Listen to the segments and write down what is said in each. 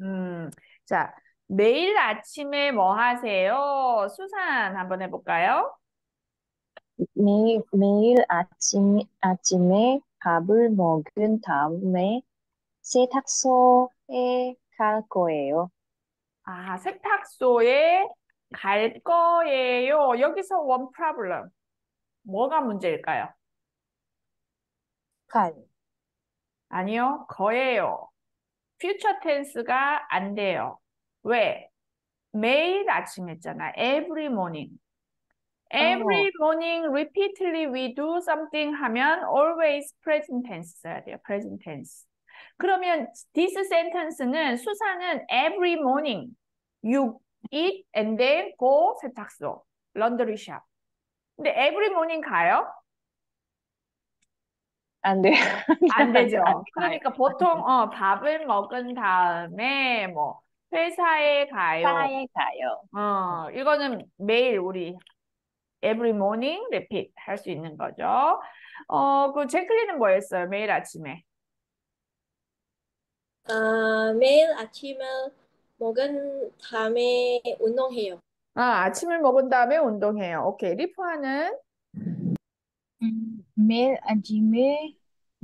음, 자, 매일 아침에 뭐 하세요? 수산 한번 해볼까요? 매일, 매일 아침, 아침에 밥을 먹은 다음에 세탁소에 갈 거예요. 아, 세탁소에 갈 거예요. 여기서 one problem. 뭐가 문제일까요? 갈. 아니요, 거예요. Future tense가 안 돼요. 왜? 매일 아침 했잖아. every morning. Every 어, morning repeatedly we do something 하면 always present tense 써야 돼요. present tense. 그러면 this sentence는 수사는 every morning you eat and then go 세탁소, laundry shop. 근데 every morning 가요? 안 돼. 안 되죠. 그러니까 보통 어, 밥을 먹은 다음에 뭐 회사에 가요. 회사에 가요. 어, 이거는 매일 우리 every morning repeat 할 수 있는 거죠. 어, 그 제클리는 뭐 했어요? 매일 아침에. 아, 매일 아침에 먹은 다음에 운동해요. 아, 아침을 먹은 다음에 운동해요. 오케이. 리프하는 음, 매일 아침에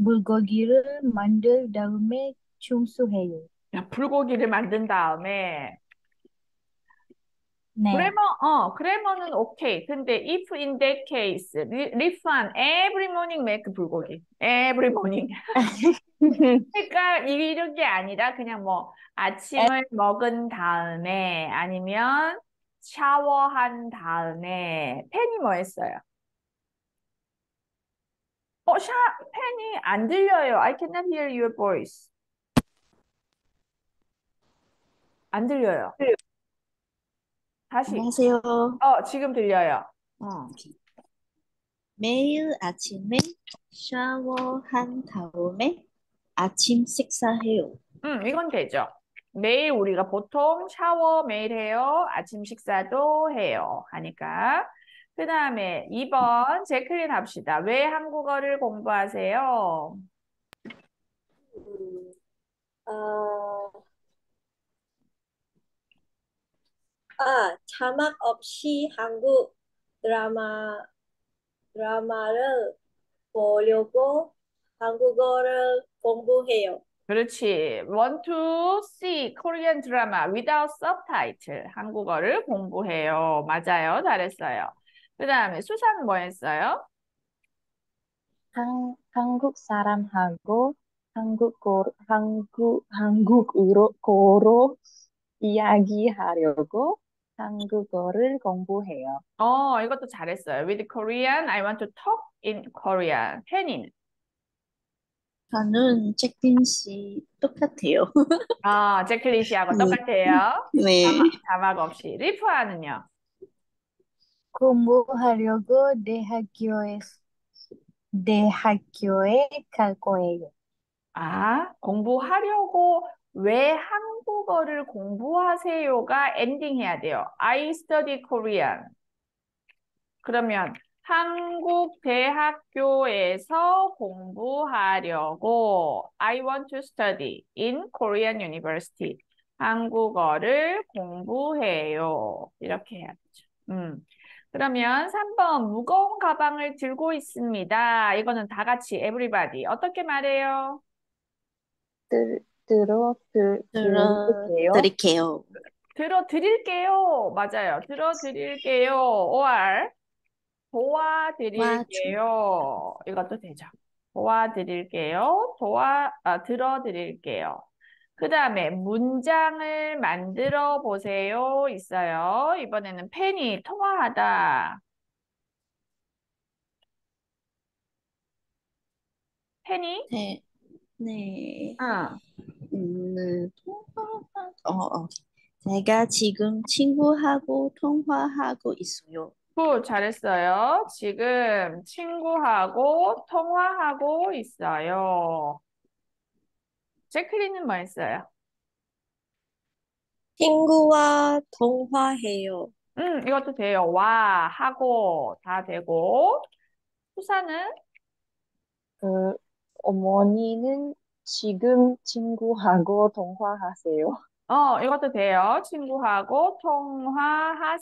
불고기를 만들 다음에 청소해요. 야, 불고기를 만든 다음에 네. 그래머, 어, 그래머는 오케이. 근데 if in that case, 리, 리프한 every morning make 불고기. every morning. 그러니까 이런 게 아니라 그냥 뭐 아침을 먹은 다음에 아니면 샤워한 다음에 팬이 뭐 했어요? 어, 샤, 팬이 안 들려요. I cannot hear your voice. 안 들려요. 다시. 안녕하세요. 어, 지금 들려요. 어. 매일 아침에 샤워한 다음에 아침 식사해요. 음, 이건 되죠. 매일 우리가 보통 샤워 매일 해요. 아침 식사도 해요. 하니까. 그 다음에 2번 제클린 합시다. 왜 한국어를 공부하세요? 음, 아, 아, 자막 없이 한국 드라마, 드라마를 보려고 한국어를 공부해요. 그렇지. Want to see Korean drama without subtitle. 한국어를 공부해요. 맞아요. 잘했어요. 그 다음에 수사는 뭐 했어요? 한, 한국 사람하고 한국어, 한국, 한국어로 고로 이야기하려고 한국어를 공부해요. 어, 이것도 잘했어요. With Korean, I want to talk in Korean. 혜니는? 저는 잭빈 씨 똑같아요. 아, 제클린 씨하고 네. 똑같아요. 네. 자막, 자막 없이. 리프아는요? 공부하려고 대학교에 대학교에 갈 거예요. 아, 공부하려고 왜 한국어를 공부하세요가 엔딩 해야 돼요. I study Korean. 그러면 한국 대학교에서 공부하려고 I want to study in Korean University. 한국어를 공부해요. 이렇게 해야죠. 음. 그러면 3번 무거운 가방을 들고 있습니다. 이거는 다 같이 everybody 어떻게 말해요? 들, 들어, 들, 들어. 드릴게요. 들어 드릴게요. 맞아요. 들어 드릴게요. or 도와 드릴게요. 이것도 되죠. 도와 드릴게요. 도와 아, 들어 드릴게요. 그 다음에 문장을 만들어 보세요. 있어요. 이번에는 펜이 통화하다. 펜이? 네. 네. 응. 음, 통화, 어, 어. 제가 지금 친구하고 통화하고 있어요. Good, 잘했어요. 지금 친구하고 통화하고 있어요. Exactly는 뭐 했어요? 친구와 통화해요. 음, 이것도 돼요. 와, 하고, 다 되고. 수사는? 그, 어머니는 지금 친구하고 통화하세요. 어, 이것도 돼요. 친구하고 통화하세요니까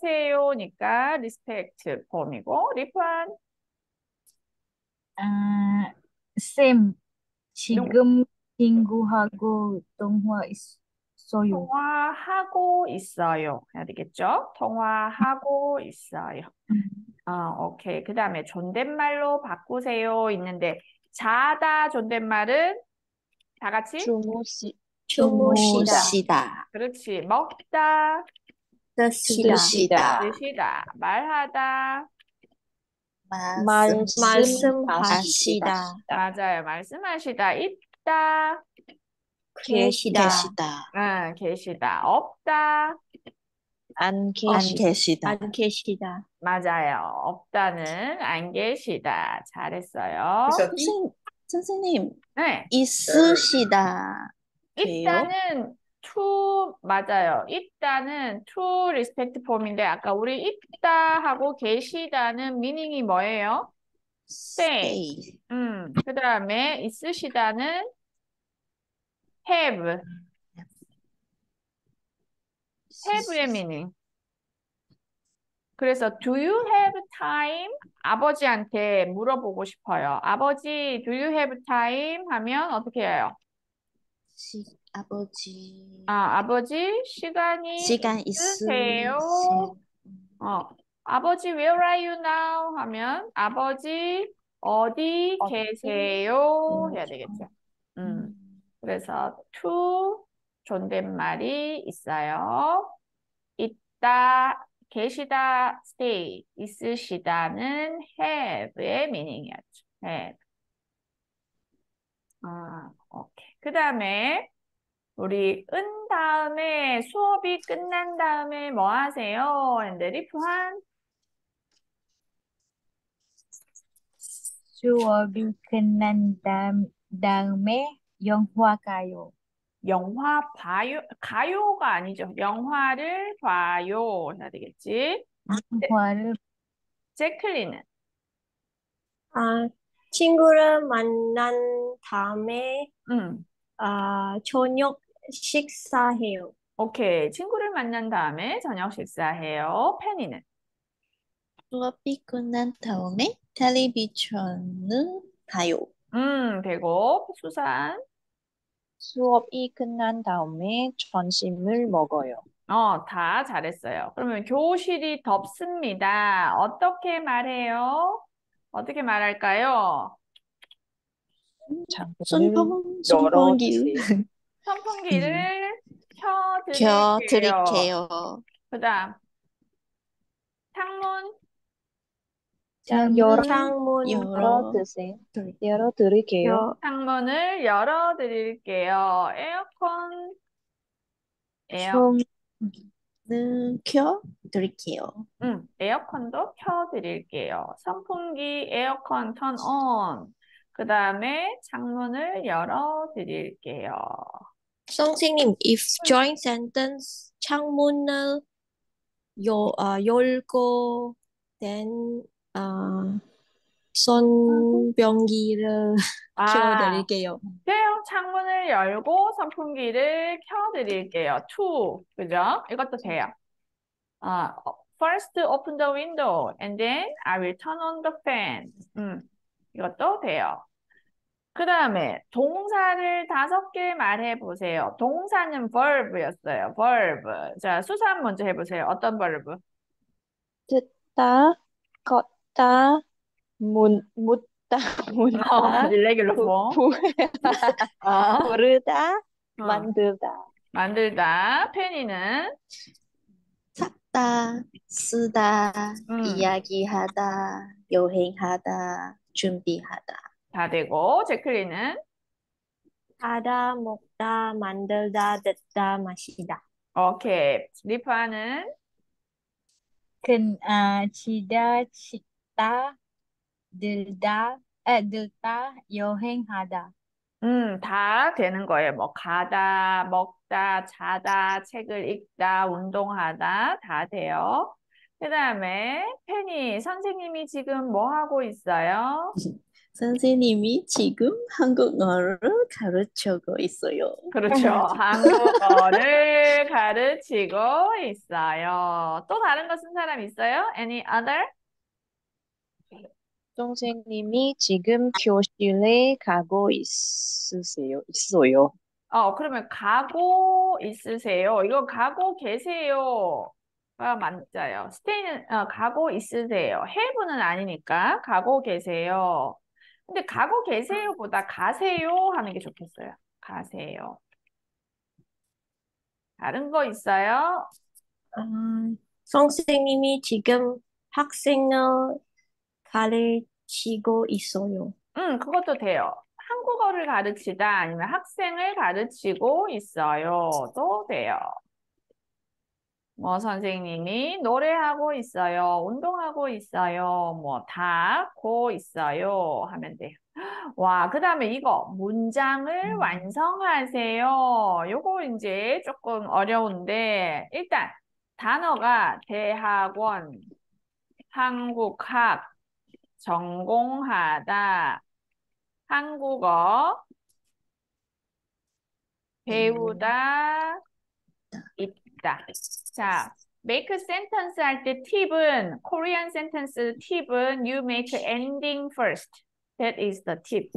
respect form이고 리프한 아, 쌤, 지금 친구하고 통화 있어요. 통화하고 있어요. 해야 되겠죠? 통화하고 있어요. 음. 아, 오케이. 그 다음에 존댓말로 바꾸세요 있는데 자다 존댓말은 다 같이? 주무시, 주무시다. 무시다. 그렇지. 먹다, 드시다. 드시다. 드시다, 말하다. 말씀 말씀하시다. 맞아요. 말씀하시다. 있다, 계시다. 계시다. 응, 계시다. 없다. 안안 계시, 계시다. 안 계시다. 맞아요. 없다는 안 계시다. 잘했어요. 선생님, 선생님, 네. 있으시다. 있다는 to 맞아요. 있다는 to respect form인데 아까 우리 있다 하고 계시다는 meaning이 뭐예요? stay. 음, 그 다음에 있으시다는 have. have의 meaning. 그래서 do you have time? 아버지한테 물어보고 싶어요. 아버지, do you have time? 하면 어떻게 해요? 시, 아버지. 아, 아버지, 시간이 시간 있으세요? 어, 아버지, where are you now? 하면 아버지, 어디 계세요? 음. 해야 되겠죠. 음, 그래서 to 존댓말이 있어요. 있다, 계시다, stay, 있으시다는 have의 meaning이었죠. have. 아, 오케이. 그 다음에 우리 은 다음에 수업이 끝난 다음에 뭐 하세요? 했는데 리프한 수업이 끝난 다음, 다음에 영화 가요. 영화 봐요. 가요가 아니죠. 영화를 봐요. 해야 되겠지. 영화를 제클리는 아, 친구를 만난 다음에 음, 아, 저녁 식사해요. 오케이. 친구를 만난 다음에 저녁 식사해요. 페니는 수업이 끝난 다음에 텔레비전을 봐요. 음, 되고 수산 수업이 끝난 다음에 점심을 먹어요. 어, 다 잘했어요. 그러면 교실이 덥습니다. 어떻게 말해요? 어떻게 말할까요? 창문을 선풍, 선풍기를 열어주세요. 선풍기를 켜 켜드릴게요. 드릴게요. 그다음 창문 열어, 창문 열어 열어드세요. 드릴- 열어 드릴게요. 여, 창문을 열어 드릴게요. 에어컨 에어 좀는켜 드릴게요. 음, 에어컨도 켜 드릴게요. 선풍기 에어컨 turn on. 그 다음에 창문을 열어 드릴게요. 선생님, if joint sentence 창문을 요, 아, 열고 then 아, 손변기를 아, 켜드릴게요. 돼요. 창문을 열고 선풍기를 켜드릴게요. to, 그죠? 이것도 돼요. 아, 어, first open the window and then I will turn on the fan. 음, 이것도 돼요. 그 다음에 동사를 다섯 개 말해 보세요. 동사는 verb였어요. verb. 자, 수산 먼저 해보세요. 어떤 verb? 듣다, 걷 다, 문, 묻다, 어, 묻다, irregular 부, form. 부, 아, 부르다, 어, 만들다. 만들다. 페니는 샀다, 쓰다, 음, 이야기하다, 여행하다, 준비하다. 다 되고 제클리는 하다, 먹다, 만들다, 듣다, 마시다. 오케이. 리파는 근, 아, 치다, 치 다, 들다, 아, 들다, 여행하다. 음, 다 되는 거예요. 뭐 가다, 먹다, 자다, 책을 읽다, 운동하다 다 돼요. 그 다음에 페니 선생님이 지금 뭐 하고 있어요? 선생님이 지금 한국어를 가르치고 있어요. 그렇죠. 한국어를 가르치고 있어요. 또 다른 거 쓴 사람 있어요? Any other? 선생님이 지금 교실에 가고 있으세요? 있어요. 어, 그러면 가고 있으세요. 이거 가고 계세요. 가 맞아요. stay는 어, 가고 있으세요. have는 아니니까 가고 계세요. 근데 가고 계세요보다 가세요 하는 게 좋겠어요. 가세요. 다른 거 있어요? 아, 선생님이 지금 학생을 가르치고 있어요. 음, 그것도 돼요. 한국어를 가르치다 아니면 학생을 가르치고 있어요. 도 돼요. 뭐 선생님이 노래하고 있어요. 운동하고 있어요. 뭐 닫고 있어요. 하면 돼요. 와, 그 다음에 이거 문장을 완성하세요. 요거 이제 조금 어려운데 일단 단어가 대학원, 한국학, 전공하다, 한국어, 배우다, 있다. 자, make sentence 할 때 팁은 Korean sentence 팁은 you make ending first. That is the tip.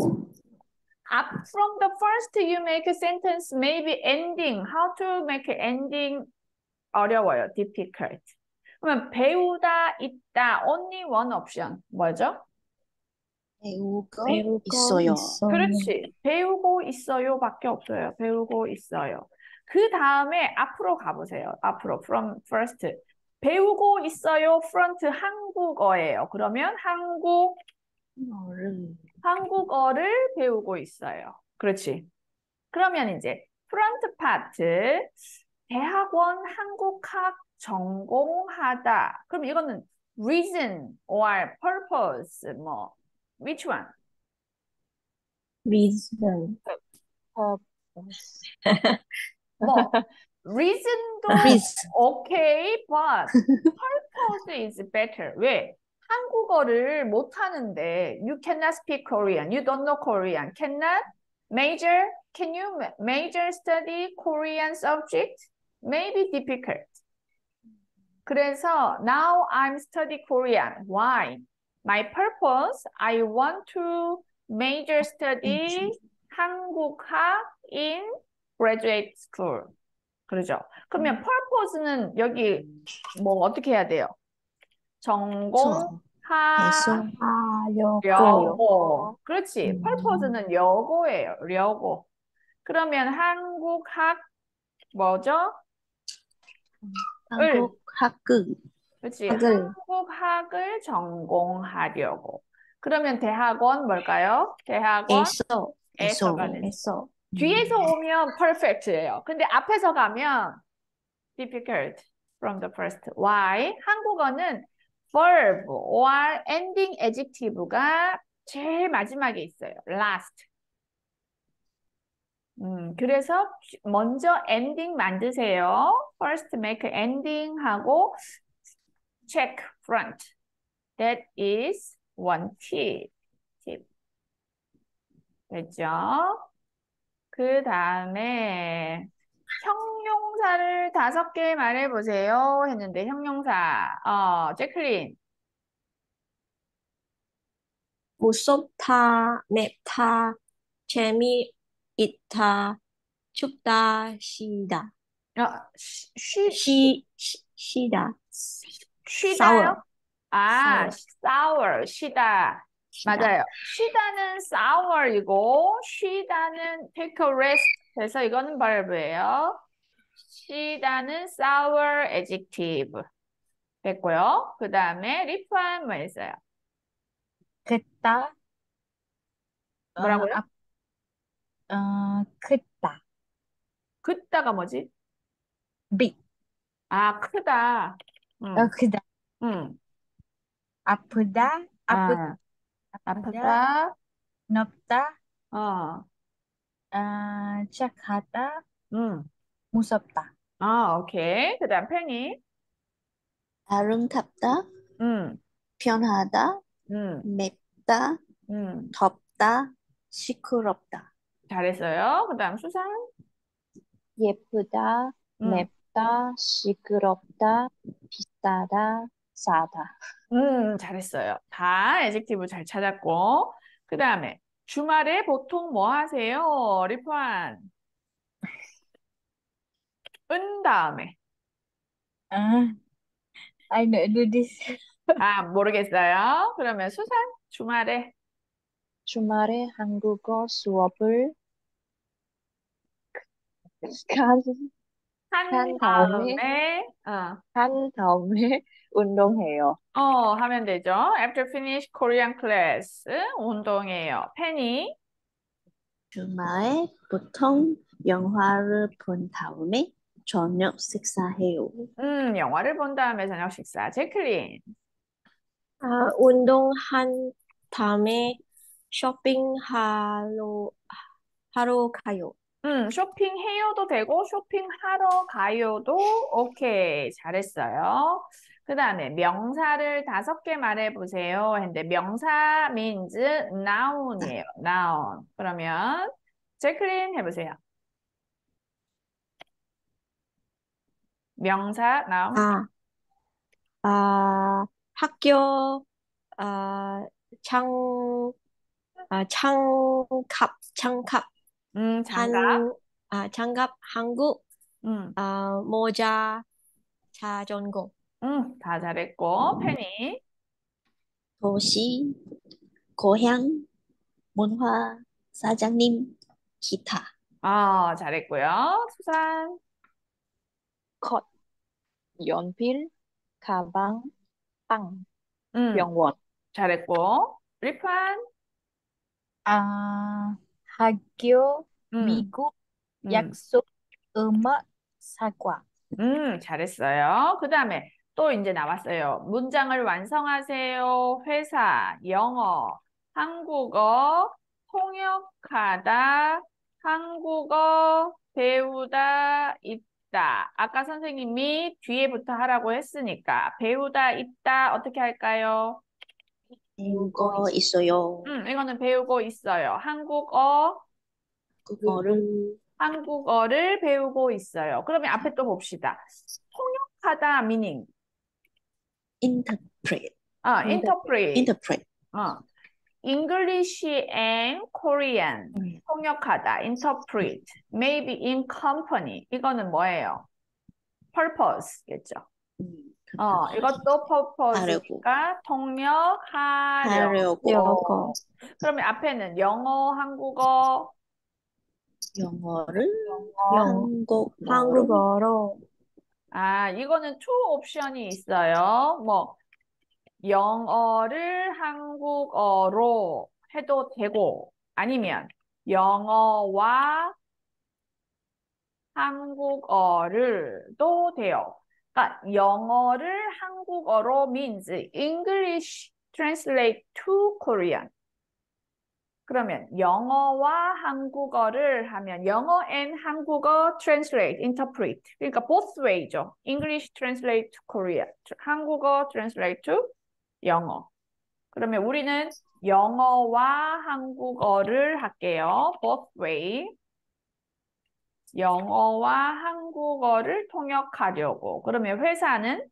Up from the first you make a sentence maybe ending. How to make ending 어려워요. difficult. 그러면 배우다 있다 only one option. 뭐죠? 배우고 배우고 있어요. 그렇지. 배우고 있어요밖에 없어요. 배우고 있어요. 그 다음에 앞으로 가보세요. 앞으로 from first. 배우고 있어요. front 한국어예요. 그러면 한국 어른. 한국어를 배우고 있어요. 그렇지. 그러면 이제 front part 대학원 한국학 전공하다. 그럼 이거는 reason or purpose 뭐 which one? reason. 어, 뭐 reason도 Reason. okay, but purpose is better. 왜? 한국어를 못하는데 you cannot speak Korean, you don't know Korean, cannot major, can you ma- major study Korean subject? Maybe difficult. 그래서 now I'm study Korean. Why? My purpose, I want to major study 한국학 in graduate school. 그러죠? 그러면 purpose는 여기 뭐 어떻게 해야 돼요? 전공 하려고. 하려고. 그렇지. 음. purpose는 여고예요. 려고. 그러면 한국학 뭐죠? 한국 학교. 그렇지. 학을. 한국 학을 전공하려고. 그러면 대학원 뭘까요? 대학원 에서 에서 에서 가는. 뒤에서 오면 perfect예요. 근데 앞에서 가면 difficult from the first. Why? 한국어는 verb or ending adjective가 제일 마지막에 있어요. last. 음, 그래서 먼저 ending 만드세요. first make ending 하고 check front. That is one tip. tip. 됐죠? 그 다음에 형용사를 다섯 개 말해보세요 했는데 형용사 어 제클린 무섭다, 맵다, 재미 있다, 춥다, 시다. 어, 쉬, 쉬, 시, 시, 시다. 쉬다요? 아 sour 쉬다 맞아요 쉬다는 sour이고 쉬다는 take a rest 그래서 이거는 verb예요 쉬다는 sour adjective 됐고요 그 다음에 리프한 뭐 있어요? 어, 뭐라고요? 앞- 어, 크다. 긋다가 뭐지? 빅. 아 크다 음, 어, 크다. 음. 아프다. 아프, 아, 아프다. 아프다. 높다. 어, 아, 착하다. 음. 무섭다. 아, 오케이. 그 다음 팽이. 아름답다, 음, 편하다, 음, 맵다, 음, 덥다, 시끄럽다. 잘했어요. 그 다음 수상. 예쁘다, 음, 맵다, 시끄럽다, 비싸다, 싸다. 음, 잘했어요. 다 에젝티브 잘 찾았고. 그 다음에 주말에 보통 뭐 하세요? 리프한. 은 다음에. Ah, I don't do this. 아, 모르겠어요. 그러면 수상 주말에. 주말에 한국어 수업을 간, 한한 다음에 다음에, 어, 한 다음에 운동해요. 어, 하면 되죠. After finish Korean class, 운동해요. 페니, 주말에 보통 영화를 본 다음에 저녁 식사해요. 음, 영화를 본 다음에 저녁 식사. 제클린, 아, 운동한 다음에 쇼핑하러 하러 가요. 음, 쇼핑해요도 되고, 쇼핑하러 가요도 오케이. 잘했어요. 그 다음에 명사를 다섯 개 말해보세요. 했는데, 명사 means noun이에요. noun. 그러면, 제클린 해보세요. 명사, noun. 아, 아, 학교, 아, 장, 아, 장갑, 장갑, 음, 장갑. 한, 아, 장갑, 한국, 음, 아, 모자, 자전거. 음, 다 잘했고, 페니. 도시, 고향, 문화, 사장님, 기타. 아, 잘했고요. 수산. 컷, 연필, 가방, 빵, 음, 병원. 잘했고. 리판. Ah, 학교, 음, 미국, 음, 약속, 음악, 사과. 음, 잘했어요. 그 다음에 또 이제 나왔어요. 문장을 완성하세요. 회사, 영어, 한국어, 통역하다, 한국어, 배우다, 있다. 아까 선생님이 뒤에부터 하라고 했으니까 배우다, 있다 어떻게 할까요? 배우고 있어요. 음, 이거는 배우고 있어요. 한국어, 그거를 한국어를 배우고 있어요. 그러면 앞에 또 봅시다. 통역하다 meaning. interpret, 아, interpret. interpret. 어. English and Korean. 통역하다, interpret. Maybe in company. 이거는 뭐예요? purpose겠죠. 음, 어, 이것도 purpose니까 통역하려고. 하려고. 그러면 앞에는 영어, 한국어, 영어를 영, 한국어로 한국어로. 아, 이거는 two 옵션이 있어요. 뭐, 영어를 한국어로 해도 되고, 아니면 영어와 한국어를도 돼요. 그러니까 영어를 한국어로 means English translate to Korean. 그러면 영어와 한국어를 하면 영어 and 한국어 translate, interpret. 그러니까 both way죠. English translate to Korean. 한국어 translate to 영어. 그러면 우리는 영어와 한국어를 할게요. both way. 영어와 한국어를 통역하려고. 그러면 회사는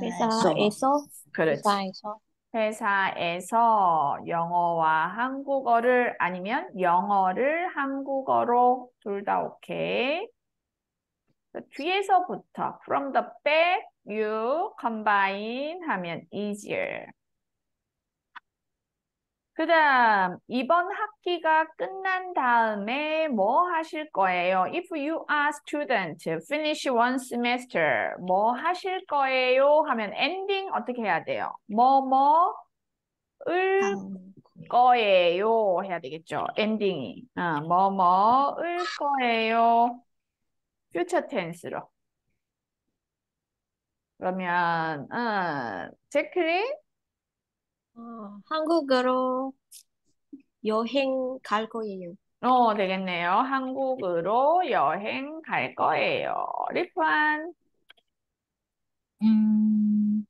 회사에서 그렇지. 회사에서 회사에서 영어와 한국어를 아니면 영어를 한국어로 둘 다 오케이. 뒤에서부터 from the back you combine 하면 easier. 그 다음, 이번 학기가 끝난 다음에 뭐 하실 거예요? If you are student, finish one semester, 뭐 하실 거예요? 하면 ending 어떻게 해야 돼요? 뭐뭐을 거예요 해야 되겠죠? 엔딩이. 어, 뭐뭐을 거예요. future tense로. 그러면, 어, 제클린? 어, 한국으로 여행 갈 거예요. 어, 되겠네요. 한국으로 여행 갈 거예요. 리판. 음,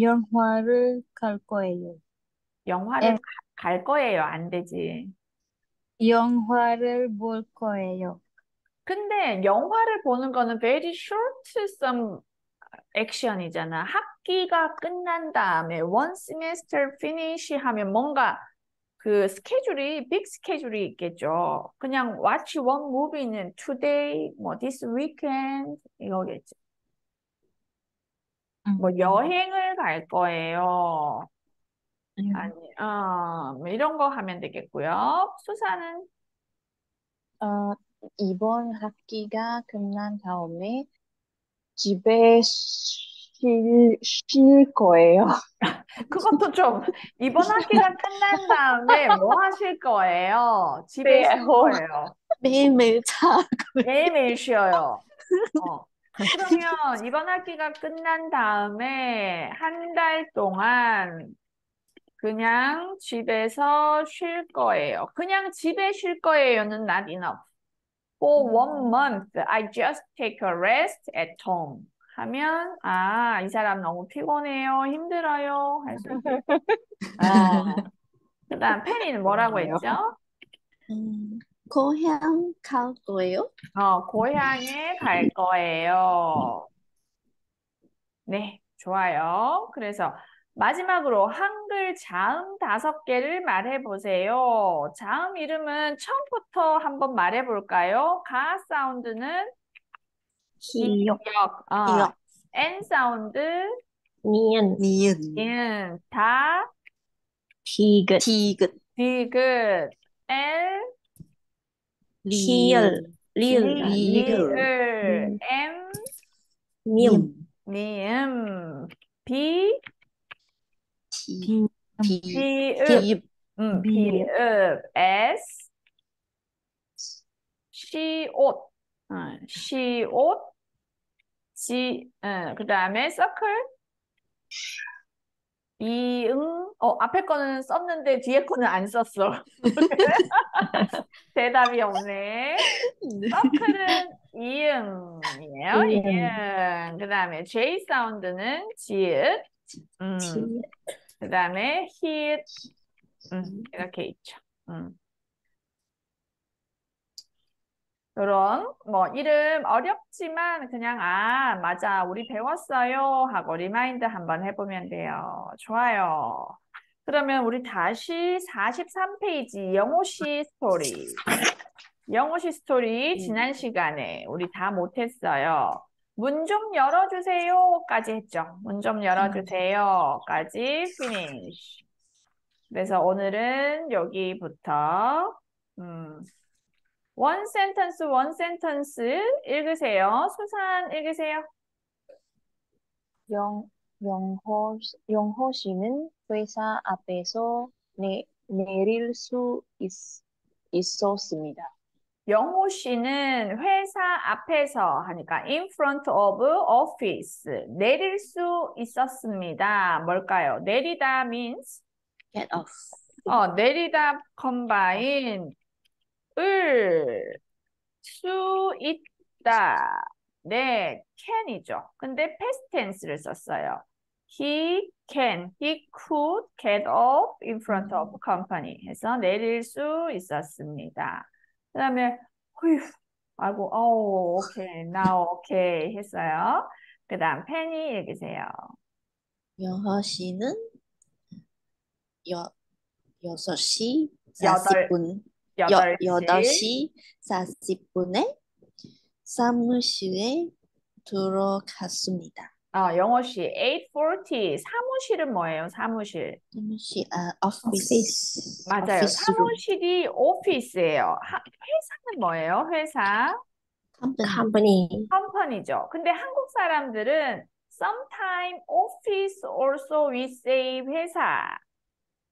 영화를 갈 거예요. 영화를 에. 가- 갈 거예요. 안 되지. 영화를 볼 거예요. 근데 영화를 보는 거는 very short some action이잖아. 학기가 끝난 다음에 one semester finish 하면 뭔가 그 스케줄이 빅 스케줄이 있겠죠. 그냥 watch one movie는 today, 뭐 this weekend 이거겠죠. 뭐 음. 여행을 갈 거예요. 음. 아니, 어, 뭐 이런 거 하면 되겠고요. 수사는 어, 이번 학기가 끝난 다음에 집에 쉴, 쉴 거예요. 그것도 좀 이번 학기가 끝난 다음에 뭐 하실 거예요? 집에 쉴 네, 거예요. 매일매일 자. 매일매일 쉬어요. 어. 그러면 이번 학기가 끝난 다음에 한 달 동안 그냥 집에서 쉴 거예요. 그냥 집에 쉴 거예요는 not enough. For one month, I just take a rest at home. 하면 아, 이 사람 너무 피곤해요, 힘들어요 할 수 있게. 어. 그다음 페니는 뭐라고 했죠? 음, 고향 갈 거예요? 어, 고향에 갈 거예요. 네, 좋아요. 그래서 마지막으로 한글 자음 다섯 개를 말해 보세요. 자음 이름은 처음부터 한번 말해 볼까요? 가 사운드는 기역, 기역, 어, 기역. N sound, 니은, 니은, 인, 다, 디귿, 디귿, 디귿, L, 리을, 리, 리을, 리을, M, 미음, 니음, B, 디, 디, 비읍, 음, 비읍. S, 시옷, 어, 시옷, 지, 어, 그 다음에 서클, 이응, 어, 앞에 거는 썼는데 뒤에 거는 안 썼어. 대답이 없네. 서클은 이응이에요, 이응. 그 다음에 J 사운드는 지읒, 음, 지, 그 다음에 히읗, 음, 이렇게 있죠. 음. 요런 뭐 이름 어렵지만 그냥 아 맞아 우리 배웠어요 하고 remind 한번 해보면 돼요. 좋아요. 그러면 우리 다시 43페이지 영호 씨 스토리. 영호 씨 스토리 지난 시간에 우리 다 못했어요. 문 좀 열어주세요까지 했죠. 문 좀 열어주세요까지 finish. 그래서 오늘은 여기부터 음, one sentence, one sentence 읽으세요. 수산 읽으세요. 영, 영호, 영호 씨는 회사 앞에서 내, 내릴 수 있, 있었습니다. 영호 씨는 회사 앞에서 하니까 in front of office 내릴 수 있었습니다. 뭘까요? 내리다 means get off. 어, 내리다 combine 을수 있다. 네, can이죠. 근데 past tense를 썼어요. He can, he could get off in front of company 해서 내릴 수 있었습니다. 그 다음에 휴, 아이고, 어, 오케이, now 오케이 했어요. 그 다음 펜이 읽으세요. 영호 씨는 여, 여섯 시 사십 분, 여, 여덟 여덟 시시 사십 분에 사무실에 들어갔습니다. 어, 영호 씨, 8:40 사무실은 뭐예요? 사무실. 사무실, 아, 오피스. 오피스. 맞아요. 오피스룸. 사무실이 오피스예요. 하- 회사는 뭐예요? 회사? 컴퍼니. 컴퍼니, 컴퍼니죠. 근데 한국 사람들은 sometime office also we say 회사.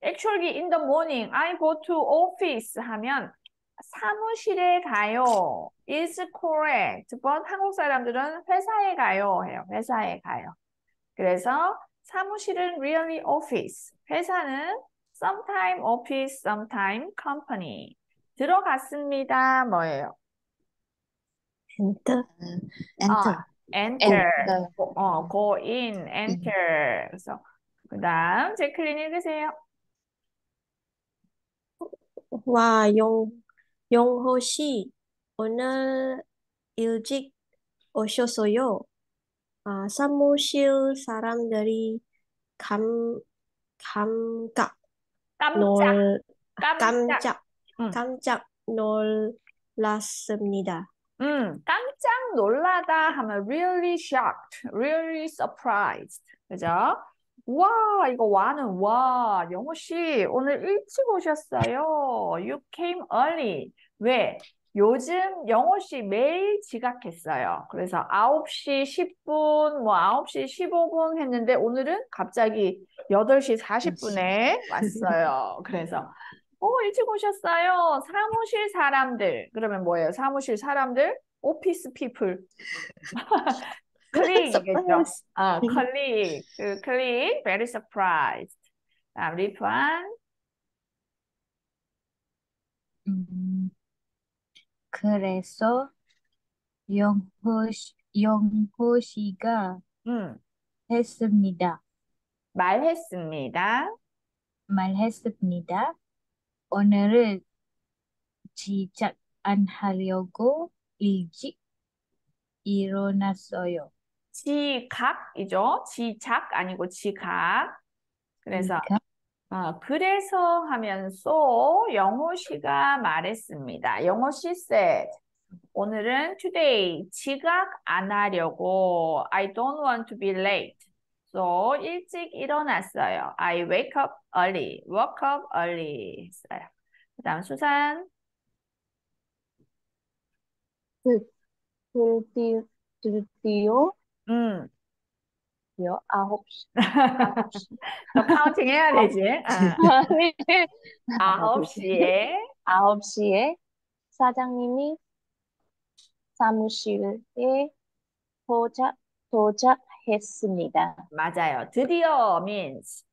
Actually in the morning I go to office 하면 사무실에 가요. is correct. But 한국 사람들은 회사에 가요 해요. 회사에 가요. 그래서 사무실은 really office. 회사는 sometime office, sometime company. 들어갔습니다. 뭐예요? 엔터, 엔터. enter. enter. 고- 어, go in, enter. 그래서 그다음 제클린 읽으세요. 와, 용, 용호 씨, 오늘 일찍 오셨어요. 아, 사무실 사람들이 감, 감각 깜짝, 놀, 깜짝. 깜짝, 응. 깜짝 놀랐습니다. 음, 깜짝 놀라다 하면 really shocked, really surprised. 그죠? 와, 이거 와는 와, 영호 씨 오늘 일찍 오셨어요. You came early. 왜? 요즘 영호 씨 매일 지각했어요. 그래서 9시 10분, 뭐 9시 15분 했는데 오늘은 갑자기 8시 40분에 왔어요. 그래서 어, 일찍 오셨어요. 사무실 사람들. 그러면 뭐예요? 사무실 사람들? 오피스 피플. 클릭이겠죠. 아, 클릭. 그 클릭. Very surprised. 다음 리프한. 음, 그래서 영호, 씨- 영호 씨가 음, 했습니다. 말했습니다. 말했습니다. 오늘은 지각 안 하려고 일찍 일어났어요. 지각이죠. 지작 아니고 지각. 그래서? 어, 그래서 하면서 영호 씨가 말했습니다. 영호 씨 said, 오늘은 today 지각 안 하려고 I don't want to be late. So 일찍 일어났어요. I wake up early. woke up early 했어요. 그다음 수산. 드디어, 드디어, 음, 요 아홉 시. 너 counting 해야 되지. 어, 아니, 아홉 시에 아홉 시에 사장님이 사무실에 도착, 도착했습니다. 맞아요. 드디어 means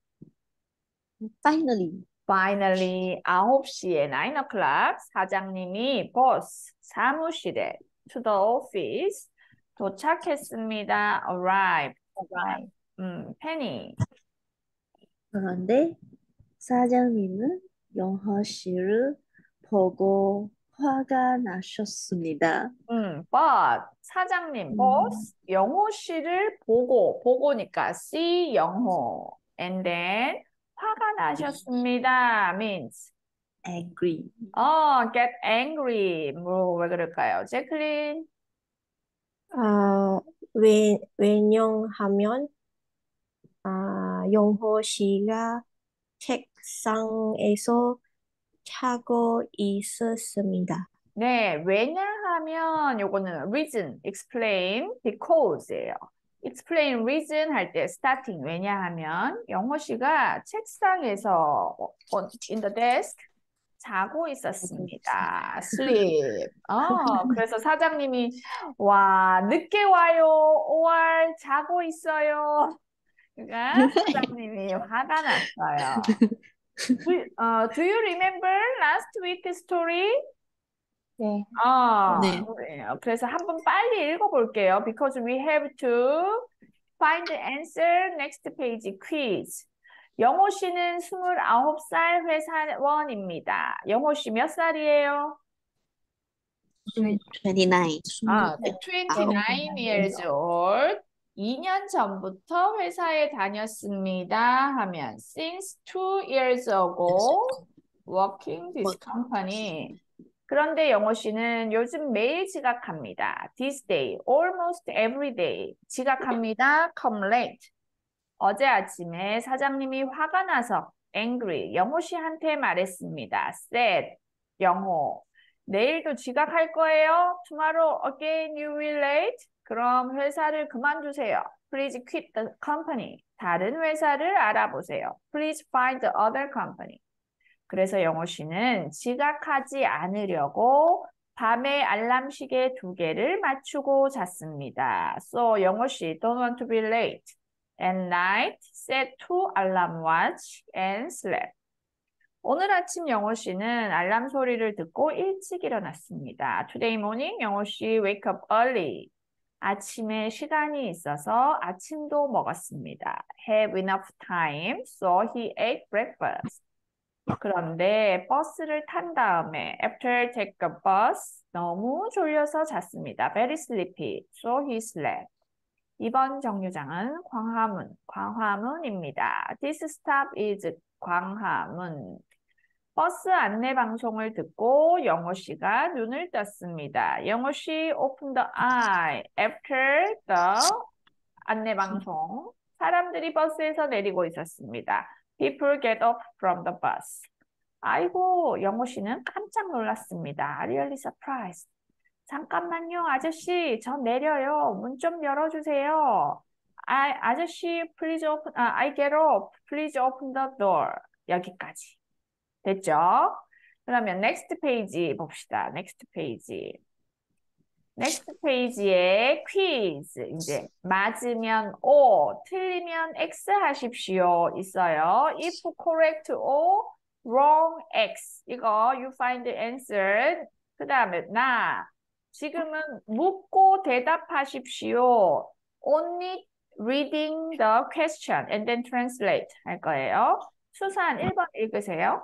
Finally, Finally, 9시에 9 o'clock 사장님이 boss 사무실에 to the office 도착했습니다. arrived. Right. 음, penny. 그런데 사장님은 영호 씨를 보고 화가 나셨습니다. 음, but 사장님 boss 영호 씨를 보고 보고니까 see 영호 and then 화가 나셨습니다 means Angry. 어, get angry. 뭐 왜 그럴까요? 제클린. 아, 왜, 왜냐하면, 아, 용호 씨가 책상에서 자고 있었습니다. 네, 왜냐하면 요거는 reason, explain, because예요. explain reason 할 때 starting 왜냐하면 영호 씨가 책상에서 어, on- in the desk 자고 있었습니다. sleep. 어, 그래서 사장님이 와, 늦게 와요. or 자고 있어요. 그러니까 사장님이 화가 났어요. Do, 어, do you remember last week's story? 네. 아, 네. 그래서 한번 빨리 읽어볼게요. Because we have to find the answer next page quiz. 영호 씨는 29살 회사원입니다. 영호 씨 몇 살이에요? 29. 아, 네. 29 years old. 2년 전부터 회사에 다녔습니다. 하면 since two years ago working this company. 그런데 영호 씨는 요즘 매일 지각합니다. This day, almost every day. 지각합니다. Come late. 어제 아침에 사장님이 화가 나서 angry 영호 씨한테 말했습니다. said 영호. 내일도 지각할 거예요. Tomorrow again you will late. 그럼 회사를 그만두세요. Please quit the company. 다른 회사를 알아보세요. Please find the other company. 그래서 영호 씨는 지각하지 않으려고 밤에 알람 시계 두 개를 맞추고 잤습니다. So 영호 씨 don't want to be late. At night, set two alarm watch and slept. 오늘 아침 영호 씨는 알람 소리를 듣고 일찍 일어났습니다. Today morning, 영호 씨 wake up early. 아침에 시간이 있어서 아침도 먹었습니다. Have enough time, so he ate breakfast. 그런데 버스를 탄 다음에 after take a bus 너무 졸려서 잤습니다. Very sleepy. So he slept. 이번 정류장은 광화문, 광화문입니다. This stop is 광화문. 버스 안내 방송을 듣고 영호 씨가 눈을 떴습니다. 영호 씨 opened the eye after the 안내 방송. 사람들이 버스에서 내리고 있었습니다. People get off from the bus. 아이고, 영호 씨는 깜짝 놀랐습니다. Really surprised. 잠깐만요, 아저씨, 저 내려요. 문 좀 열어주세요. 아, 아저씨, please open, 아, I get off. Please open the door. 여기까지. 됐죠? 그러면 next page 봅시다. next page. next page에 quiz. 이제 맞으면 O, 틀리면 X 하십시오. 있어요. if correct O, wrong X. 이거 you find the answer. 그 다음에 나. 지금은 묻고 대답하십시오. Only reading the question and then translate 할 거예요. 수산 1번 읽으세요.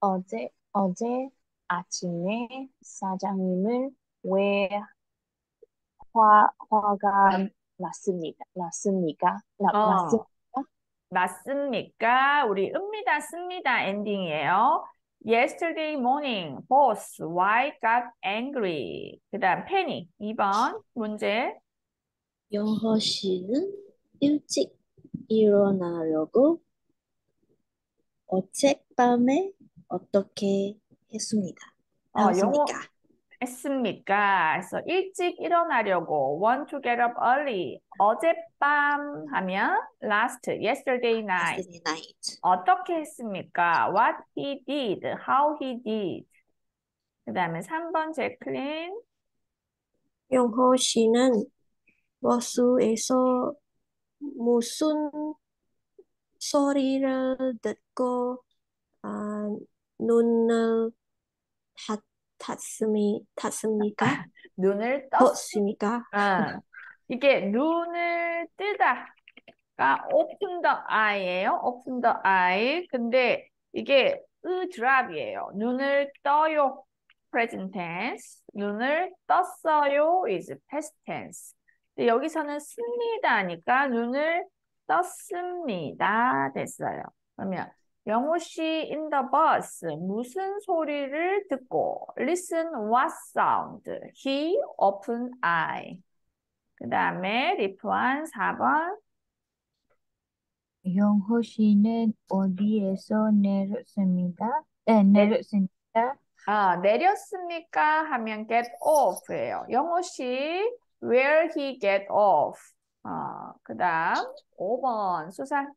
어제, 어제 아침에 사장님을 왜 화, 화가 났습니다. 났습니까? 나, 어. 났습, 맞습니까? 우리 읍니다, 씁니다 엔딩이에요. Yesterday morning, boss, why got angry? 그 다음 penny, 2번 문제. 영호 씨는 일찍 일어나려고 어젯밤에 어떻게 했습니다. 어, 하였습니까? 했습니까? 그래서 일찍 일어나려고 want to get up early. 어젯밤 하면 last, yesterday night. Yesterday night. 어떻게 했습니까? What he did, how he did. 그 다음에 3번 제클린. 영호 씨는 버스에서 무슨 소리를 듣고 아, 눈을 닫, 닫습니, 닫습니까? 눈을 떴, 떴습니까? 아, 이게 눈을 뜨다가 open the eye예요. open the eye. 근데 이게 으 드랍이에요. 눈을 떠요. present tense. 눈을 떴어요 is past tense. 근데 여기서는 씁니다니까 눈을 떴습니다. 됐어요. 그러면 영호 씨 in the bus 무슨 소리를 듣고 listen what sound he open eye 그 다음에 리프한 4번 영호 씨는 어디에서 내렸습니다. 네, 내렸습니다. 아, 내렸습니까? 하면 get off예요. 영호 씨 where he get off 어, 그 다음 5번 수산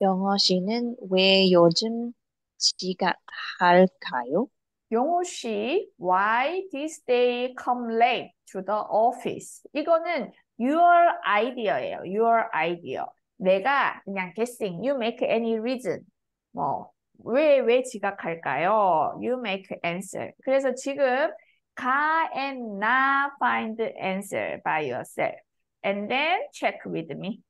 영어 씨는 왜 요즘 지각할까요? 용호 씨, why this day come late to the office? 이거는 your idea예요. your idea. 내가 그냥 guessing. You make any reason. 뭐, 왜, 왜 지각할까요? You make answer. 그래서 지금 가 and 나 find answer by yourself. And then check with me.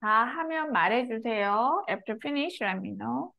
다 하면 말해주세요. After finish, let me know.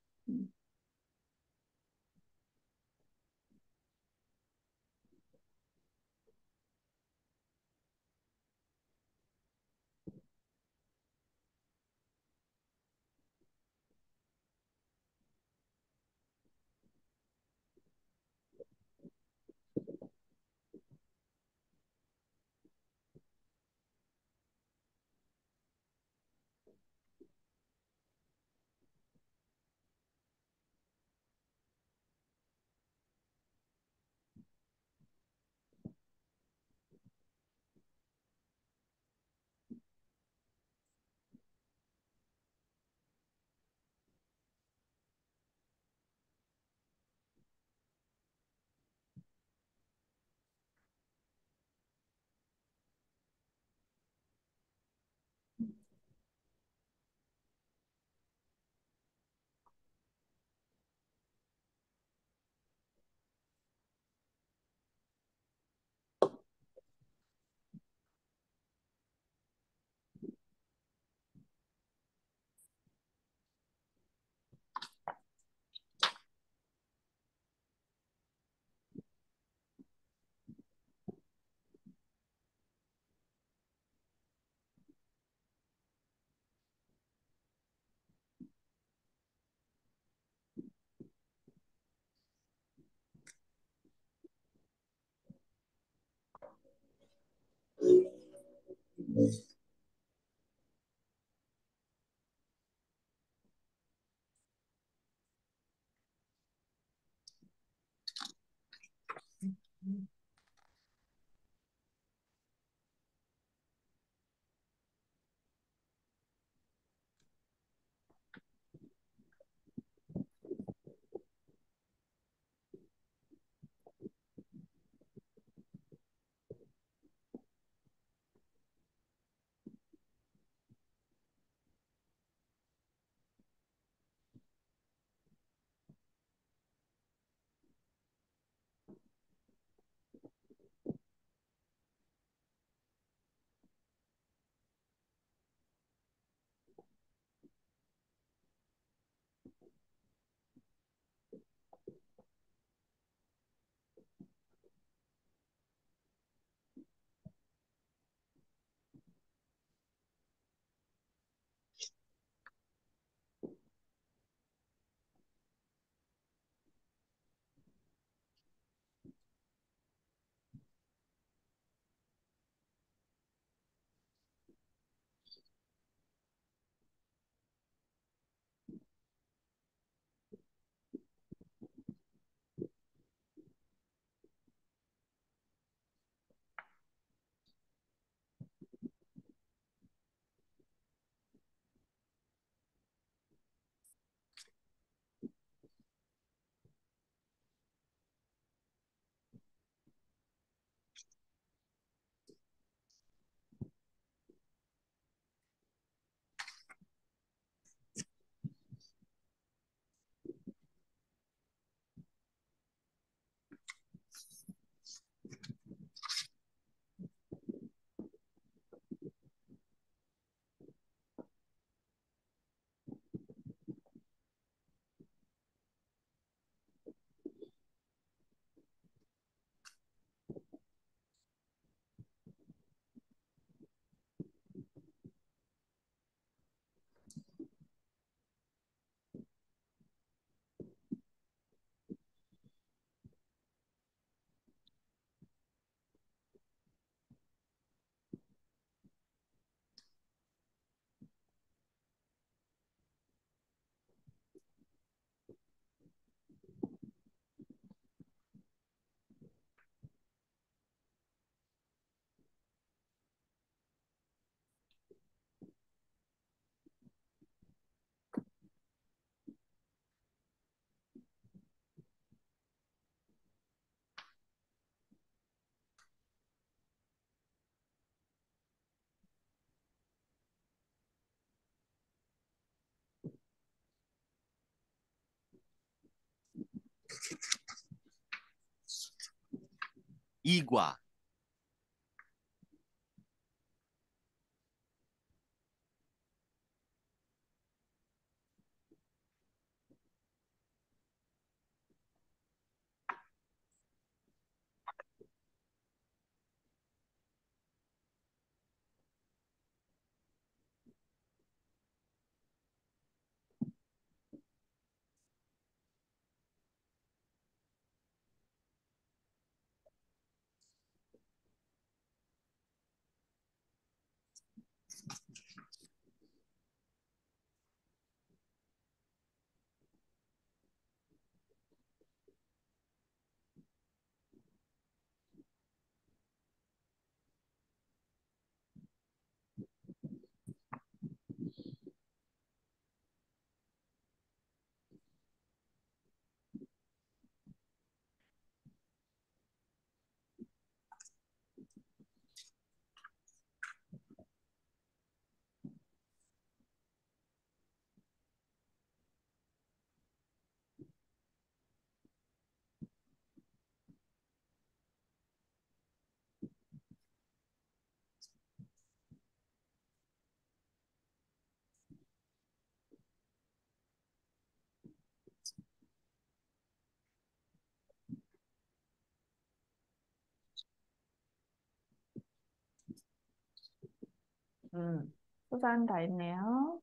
음. 이 음, 수산 다 했네요.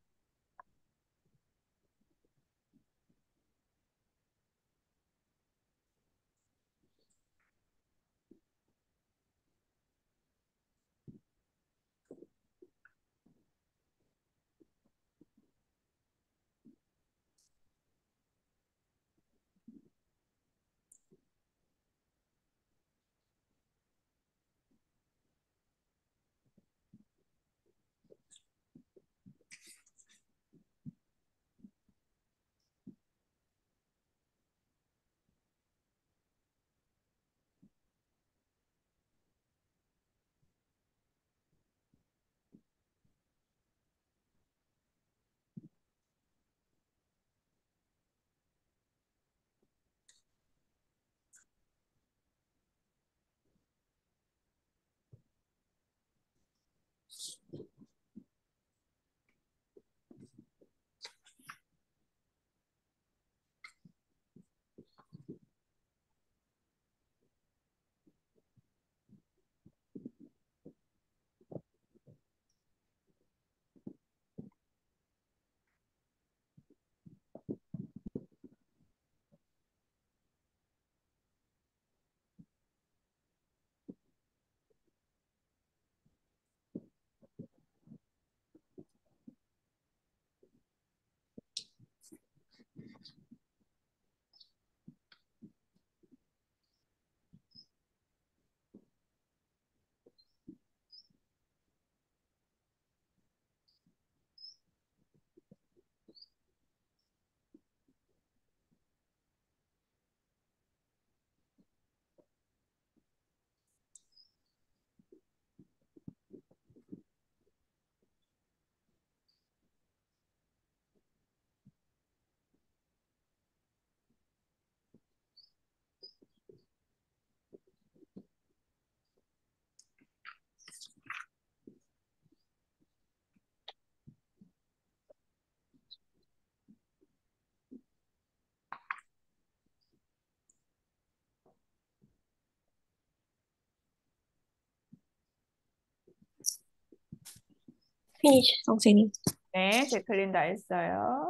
피니쉬 선생님. 네, 제클린 다 했어요.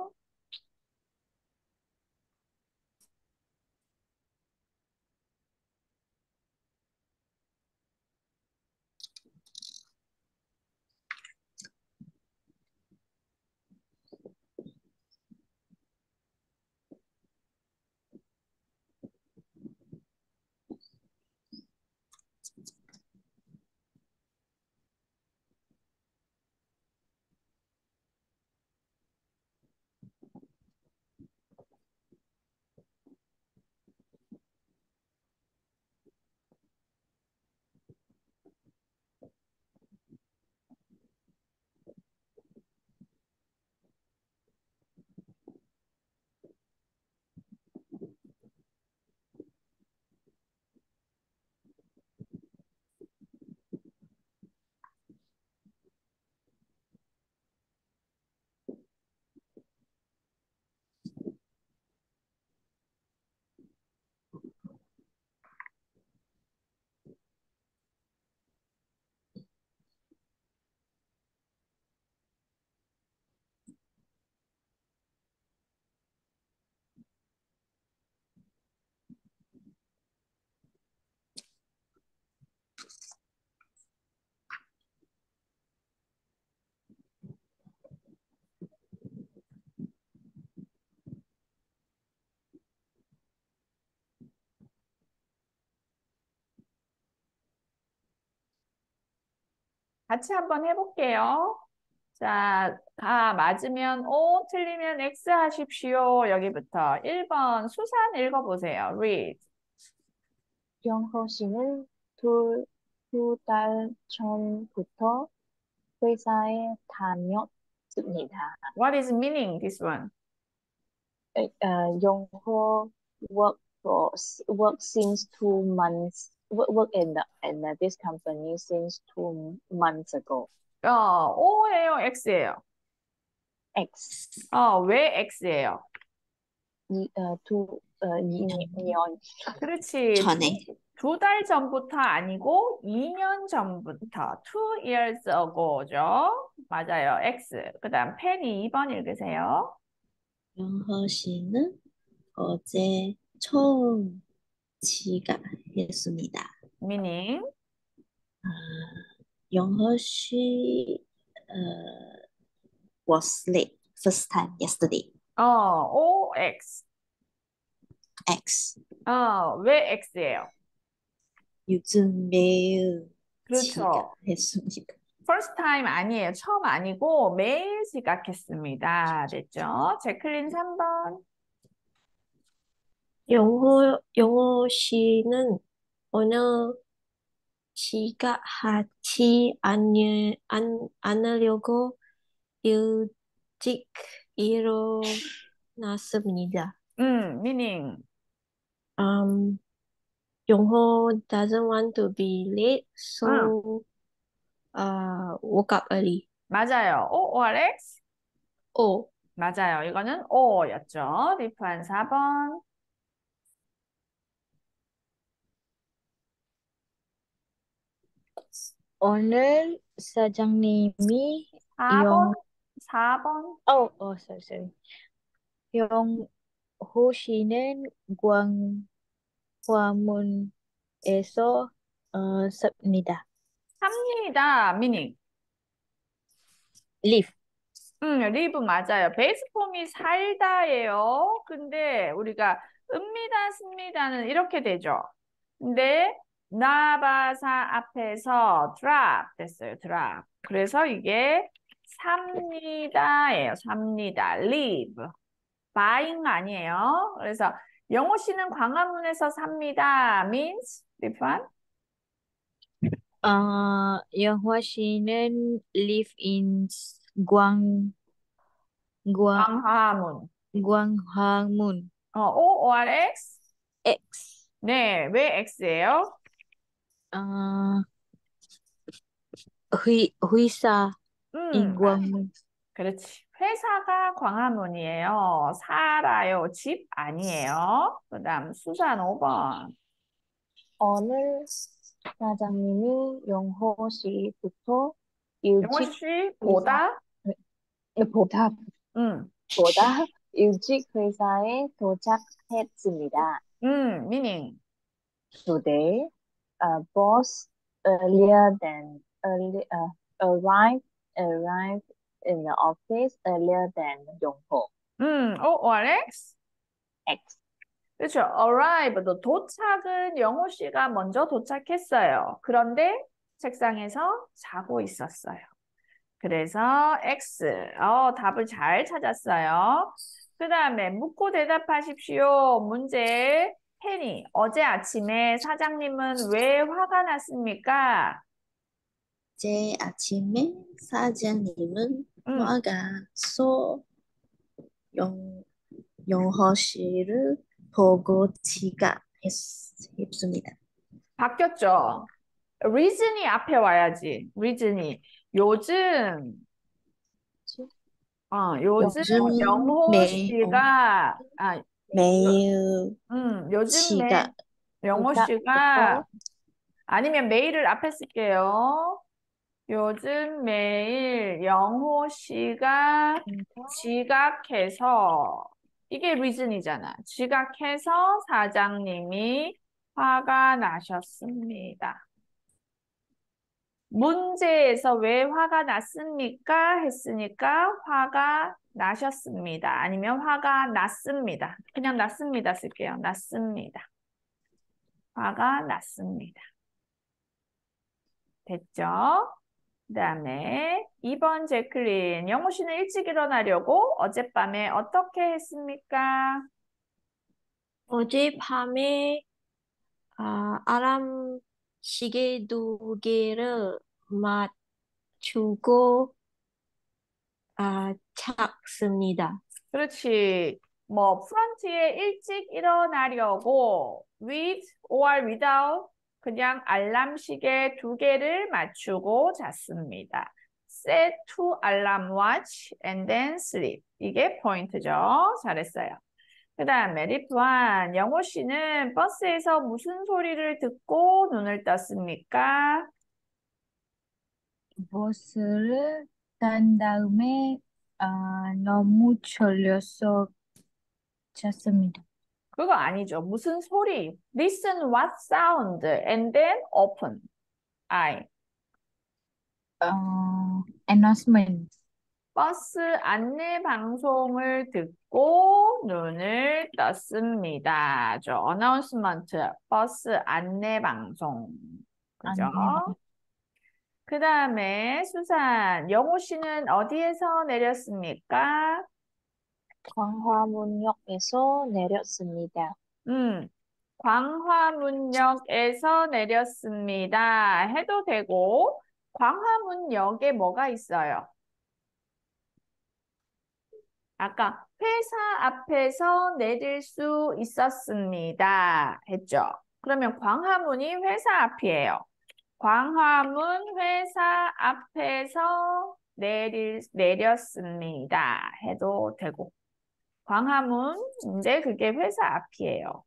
같이 한번 해볼게요. 자, 다 맞으면 O, 틀리면 X 하십시오. 여기부터 1번 수산 읽어보세요. read. 영호 씨는 두, 두달 전부터 회사에 다녔습니다. What is meaning this one? 에, 어, 영호 work for work since two months work, work in the in this company since two months ago. 어, O예요, X예요? X 어, 왜 X예요? 이, 어, 두 어, 2년 그렇지. 전에. 두 달 전부터 아니고 2년 전부터. Two years ago죠. 맞아요. X. 그 다음 펜이 2번 읽으세요. 영허 씨는 어제 처음 지각했습니다. meaning 아, 영허 씨 uh, was late first time yesterday. 어, O, X. X. 어, 왜 X예요? 요즘 매일 그렇죠. 지각했습니다. first time 아니에요. 처음 아니고 매일 지각했습니다. 됐죠? 제클린 3번. 영호, 영호 씨는 오늘 지각하지 않으, 않, 않으려고 일찍 일어났습니다. 음, meaning Um, Yongho doesn't want to be late, so uh, woke up early. 맞아요. O or X? Oh, 맞아요. 이거는 O였죠. 리프한 4번. 오늘 사장님이 4번. 4번. 어, 어, sorry, sorry. 영호 씨는 광, 광문에서 어, 삽니다. 삽니다. meaning. live. 음, 리브 맞아요. base form이 살다예요. 근데 우리가 읍니다, 씁니다는 이렇게 되죠. 근데 나바사 앞에서 drop 됐어요. drop. 그래서 이게 삽니다예요. 삽니다. live. buying 아니에요. 그래서 영호 씨는 광화문에서 삽니다. means 리판 어, 영호 씨는 live in 광, 광, 광화문. 광화문. 어, O or X? X. 네, 왜 X예요? 어, 회, 회사 음, 인광문. 그렇지. 회사가 광화문이에요. 살아요. 집 아니에요. 그 다음 수산 5번. 오늘 사장님이 영호 씨부터 영호 일찍 씨 보다? 보다 음, 보다 일찍 회사에 도착했습니다. 음, meaning. Today, uh, boss earlier than early uh, arrived arrived in the office earlier than Yongho. 음, O or X? X. 그렇죠. arrived. 도착은 영호 씨가 먼저 도착했어요. 그런데 책상에서 자고 있었어요. 그래서 X. 어, 답을 잘 찾았어요. 그 다음에 묻고 대답하십시오. 문제. Penny. 어제 아침에 사장님은 왜 화가 났습니까? 어제 아침에 사장님은 음, 화가 서 영, 씨를 보고 지각했습니다. 바뀌었죠. reason이 앞에 와야지. reason이. 요즘, 어, 요즘 요즘 영호 매- 씨가, 아, 매일 음, 요즘 매, 지각 영호 도착- 씨가, 아니면 메일을 앞에 쓸게요. 요즘 매일 영호 씨가 지각해서, 이게 reason이잖아. 지각해서 사장님이 화가 나셨습니다. 문제에서 왜 화가 났습니까? 했으니까 화가 나셨습니다. 아니면 화가 났습니다. 그냥 났습니다 쓸게요. 났습니다. 화가 났습니다. 됐죠? 그 다음에 2번 제클린. 영호 씨는 일찍 일어나려고 어젯밤에 어떻게 했습니까? 어젯밤에 아, 알람 시계 두 개를 맞추고 아, 잤습니다. 그렇지. 뭐 프런트에 일찍 일어나려고 with or without 그냥 알람 시계 두 개를 맞추고 잤습니다. set to alarm watch and then sleep. 이게 포인트죠. 잘했어요. 그 다음에 리프한 영호 씨는 버스에서 무슨 소리를 듣고 눈을 떴습니까? 버스를 간 다음에 아, 너무 졸려서 잤습니다. 그거 아니죠. 무슨 소리? Listen what sound and then open eye. 어, announcement. 버스 안내 방송을 듣고 눈을 떴습니다. 저 announcement, 버스 안내 방송. 그죠? 안내 그 다음에 수산, 영호 씨는 어디에서 내렸습니까? 광화문역에서 내렸습니다. 음, 광화문역에서 내렸습니다. 해도 되고, 광화문역에 뭐가 있어요? 아까 회사 앞에서 내릴 수 있었습니다. 했죠? 그러면 광화문이 회사 앞이에요. 광화문 회사 앞에서 내릴, 내렸습니다. 해도 되고. 광화문, 이제 그게 회사 앞이에요.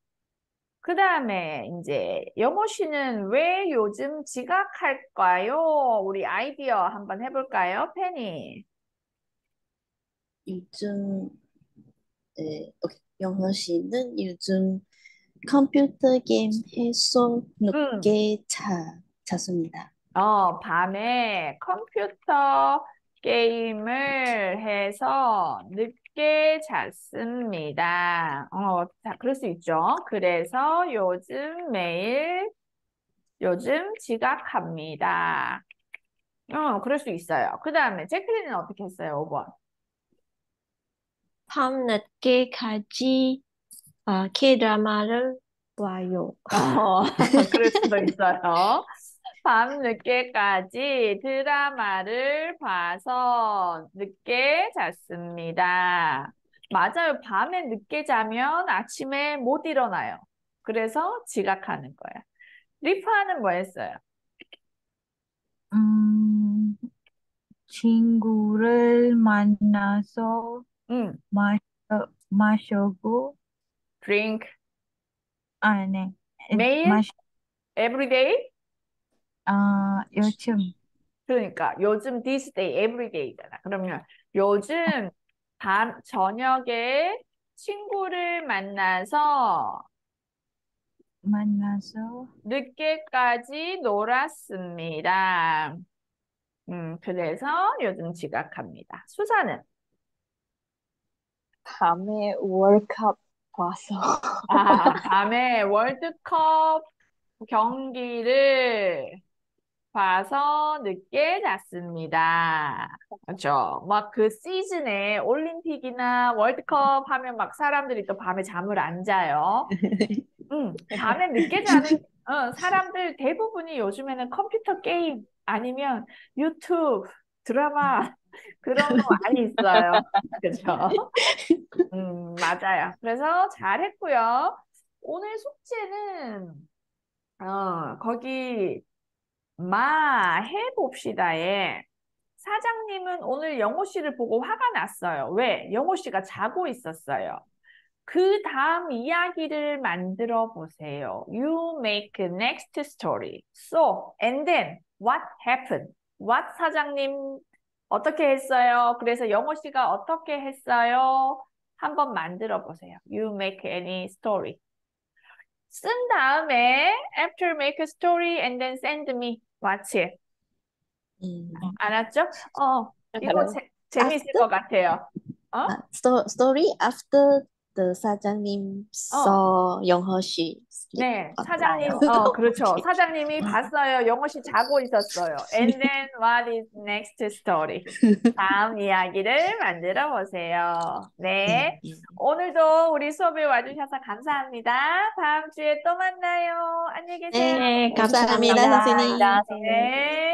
그 다음에 이제 영호 씨는 왜 요즘 지각할까요? 우리 아이디어 한번 해볼까요? 페니. 요즘 네, 오케이. 영호 씨는 요즘 컴퓨터 게임 해서 늦게 자, 잤습니다. 어, 밤에 컴퓨터 게임을 해서 늦게 잤습니다. 어, 자, 그럴 수 있죠. 그래서 요즘 매일, 요즘 지각합니다. 어, 그럴 수 있어요. 그 다음에 제클린은 어떻게 했어요? 5번. 밤 늦게까지 아, K-드라마를 봐요. 어, 그럴 수도 있어요. 밤 늦게까지 드라마를 봐서 늦게 잤습니다. 맞아요. 밤에 늦게 자면 아침에 못 일어나요. 그래서 지각하는 거야. 리파는 뭐 했어요? 음, 친구를 만나서 응, 마셔, 마셔고, drink 아, 네. 매일? 마셔, every day? 아, 요즘, 그러니까 요즘 this day, every day잖아. 그러면 요즘 밤 저녁에 친구를 만나서 만나서, 늦게까지 놀았습니다. 음, 그래서 요즘 지각합니다. 수사는? 밤에 월컵 봐서 아, 밤에 월드컵 경기를 봐서 늦게 잤습니다. 그렇죠. 막 그 시즌에 올림픽이나 월드컵 하면 막 사람들이 또 밤에 잠을 안 자요. 응, 밤에 늦게 자는 어, 사람들 대부분이 요즘에는 컴퓨터 게임 아니면 유튜브, 드라마 그런 거 많이 있어요. 그죠? 음, 맞아요. 그래서 잘했고요. 오늘 숙제는 어, 거기 마 해봅시다에 사장님은 오늘 영호 씨를 보고 화가 났어요. 왜? 영호 씨가 자고 있었어요. 그 다음 이야기를 만들어 보세요. You make next story. So, and then what happened? What 사장님 어떻게 했어요? 그래서 영호 씨가 어떻게 했어요? 한번 만들어 보세요. You make any story. 쓴 다음에 after make a story and then send me. It? 음, 알았죠? 어, 이거 재, 재밌을 것 같아요. 어? 아, sto- story after the 사장님 saw 영호 씨 sleep 네, on 사장님, fire. 어, 그렇죠. 사장님이 봤어요. 영호 씨 자고 있었어요. And then what is next story? 다음 이야기를 만들어 보세요. 네. 네, 네. 오늘도 우리 수업에 와주셔서 감사합니다. 다음 주에 또 만나요. 안녕히 계세요. 네, 네, 감사합니다, 감사합니다. 선생님. 네.